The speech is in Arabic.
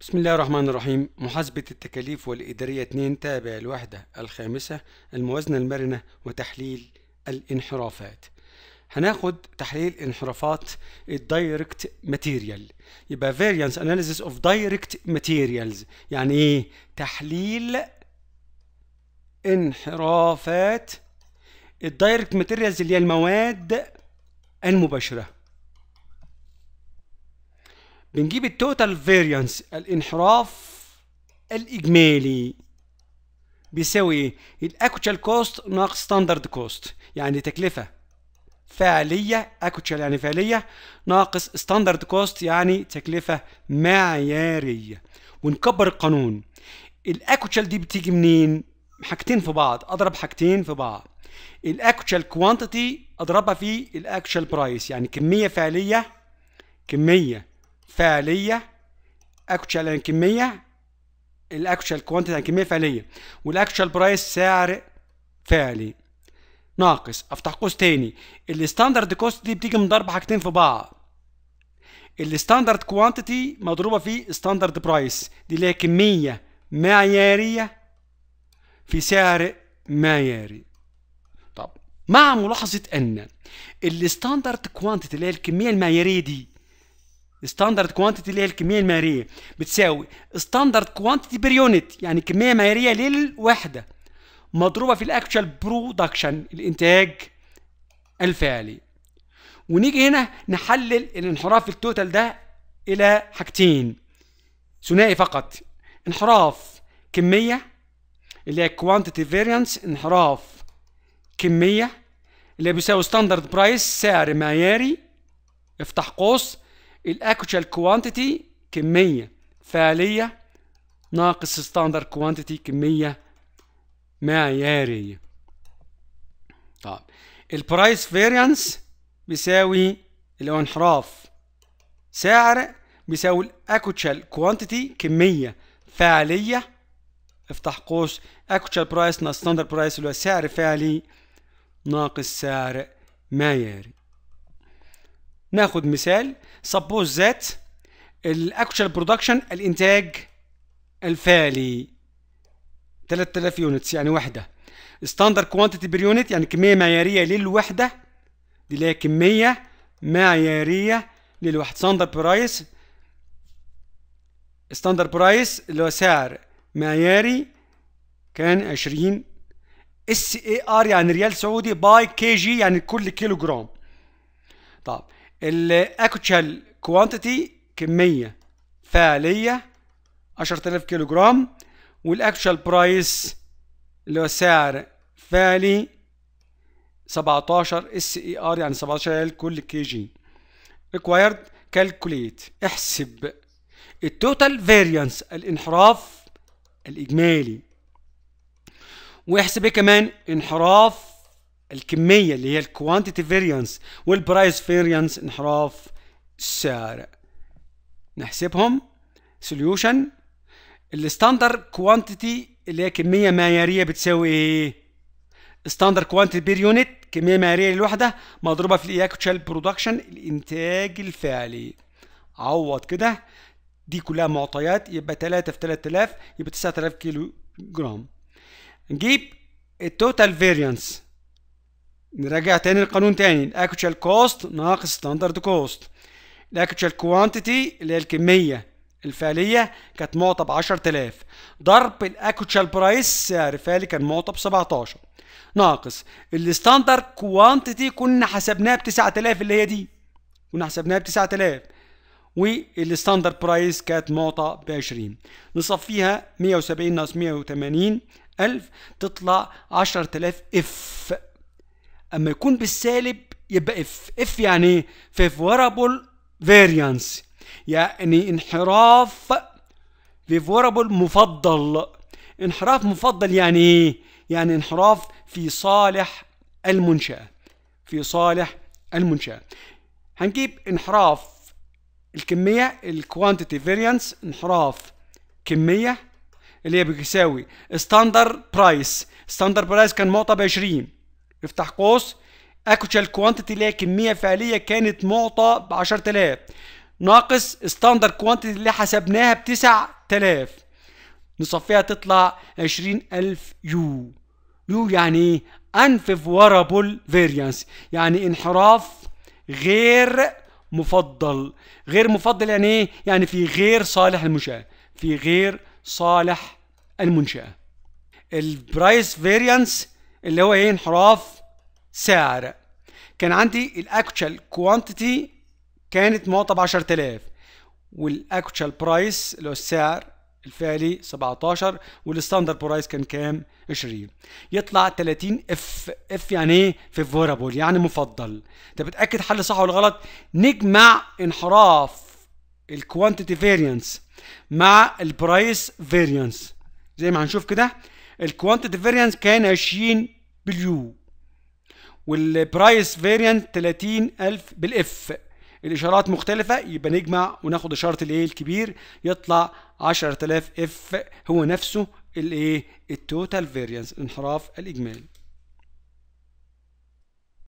بسم الله الرحمن الرحيم. محاسبة التكاليف والإدارية 2 تابع الوحدة الخامسة الموازنة المرنة وتحليل الانحرافات. هناخد تحليل انحرافات ال direct material. يبقى variance analysis of direct materials. يعني إيه؟ تحليل انحرافات ال direct materials اللي هي المواد المباشرة. بنجيب ال total variance الانحراف الإجمالي. بيساوي إيه؟ ال actual cost ناقص standard cost يعني تكلفة فعلية actual يعني فعلية ناقص standard cost يعني تكلفة معيارية. ونكبر القانون. ال actual دي بتيجي منين؟ حاجتين في بعض أضرب حاجتين في بعض. ال actual quantity أضربها في ال actual price يعني كمية فعلية كمية. فعلية actual يعني كمية ال actual quantity يعني كمية فعلية وال actual price سعر فعلي. ناقص أفتح قوس تاني. ال standard cost دي بتيجي من ضرب حاجتين في بعض. ال standard quantity مضروبة في standard price دي اللي هي كمية معيارية في سعر معياري. طب مع ملاحظة أن ال standard quantity اللي هي الكمية المعيارية دي standard quantity اللي هي الكمية المعياريه بتساوي standard quantity per unit يعني كمية معياريه للوحدة. مضروبة في ال actual production الإنتاج الفعلي. ونيجي هنا نحلل الانحراف ال total ده إلى حاجتين. ثنائي فقط. انحراف كمية اللي هي quantity variance انحراف كمية اللي بيساوي standard price سعر معياري افتح قوس ال actual quantity كميه فعليه ناقص standard quantity كميه معياريه طيب ال price variance بيساوي اللي هو انحراف سعر بيساوي ال actual quantity كميه فعليه افتح قوس actual price ناقص standard price اللي هو سعر فعلي ناقص سعر معياري ناخد مثال. Suppose that ال actual production الإنتاج الفعلي 3000 units يعني وحدة. standard quantity per unit يعني كمية معيارية للوحدة. دي اللي هي كمية معيارية للوحدة. standard price standard price اللي هو سعر معياري كان 20 SAR يعني ريال سعودي باي كي جي يعني كل كيلو جرام طب ال actual quantity كمية فعلية 10000 كيلو جرام وال actual price اللي هو سعر فعلي 17 SAR يعني 17 ريال كل kg required calculate احسب ال total variance الانحراف الإجمالي. واحسب إيه كمان؟ انحراف الكمية اللي هي ال quantity variance وال price variance انحراف السعر نحسبهم solution ال standard quantity اللي هي كمية معيارية بتساوي إيه؟ standard quantity per unit كمية معيارية للوحدة مضروبة في ال actual production الإنتاج الفعلي. عوض كده. دي كلها معطيات يبقى 3 في 3000 يبقى 9000 كيلو جرام. نجيب ال total variance نراجع تاني القانون تاني. ال actual cost ناقص standard cost ال actual quantity اللي هي الكمية الفعلية كانت معطى ب 10000 ضرب ال actual price سعر فعلي كان معطى ب 17 ناقص ال standard quantity كنا حسبناها ب 9000 اللي هي دي. كنا حسبناها ب 9000 وال standard price كانت معطى ب 20 نصفيها 170 ناقص 180 ألف تطلع 10000 F أما يكون بالسالب يبقى F F يعني إيه favorable يعني انحراف favorable مفضل. انحراف مفضل يعني إيه؟ يعني انحراف في صالح المنشأة. في صالح المنشأة. هنجيب انحراف الكمية ال quantity variance انحراف كمية اللي هي بيساوي standard price standard price كان معطى ب 20 افتح قوس. actual quantity اللي هي كميه فعلية كانت معطى ب 10000 ناقص standard quantity اللي حسبناها ب 9000 نصفيها تطلع 20000 U. U يعني إيه unfavorable variance. يعني انحراف غير مفضل. غير مفضل يعني إيه؟ يعني في غير صالح المنشأة. في غير صالح المنشأة. ال price variance اللي هو إيه؟ انحراف سعر. كان عندي ال actual quantity كانت معطى ب 10000 وال actual price اللي هو السعر الفعلي 17 وال standard price كان كام؟ 20 يطلع 30 F F يعني إيه؟ favorable يعني مفضل. أنت بتأكد حل صح ولا غلط؟ نجمع انحراف ال quantity variance مع ال price variance زي ما هنشوف كده الكوانتيتي فاريانس كان 20 باليو والبرايس فاريانس 30000 بالإف. الإشارات مختلفة يبقى نجمع وناخد إشارة الإيه الكبير يطلع 10000 F هو نفسه الإيه؟ ال total variance الانحراف الإجمالي.